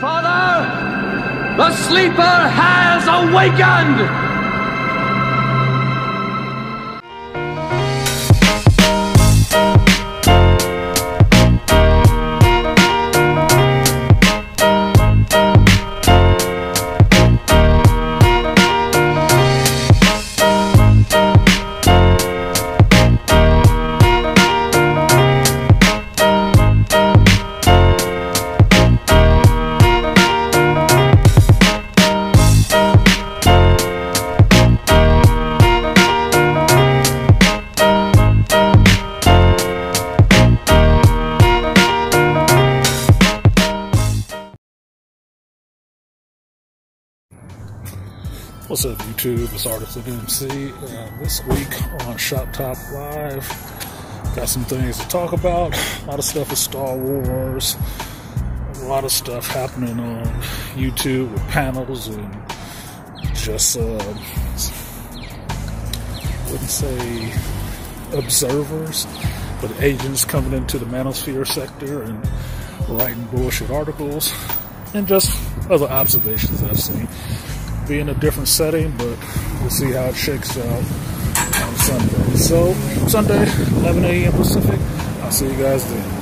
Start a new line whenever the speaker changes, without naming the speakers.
Father, the sleeper has awakened!
What's up, YouTube? It's Artisan MC. Uh, this week on Shop Talk Live, got some things to talk about. A lot of stuff with Star Wars. A lot of stuff happening on YouTube with panels and just, uh, wouldn't say observers, but agents coming into the manosphere sector and writing bullshit articles and just other observations I've seen be in a different setting, but we'll see how it shakes out on Sunday. So, Sunday, 11 a.m. Pacific. I'll see you guys then.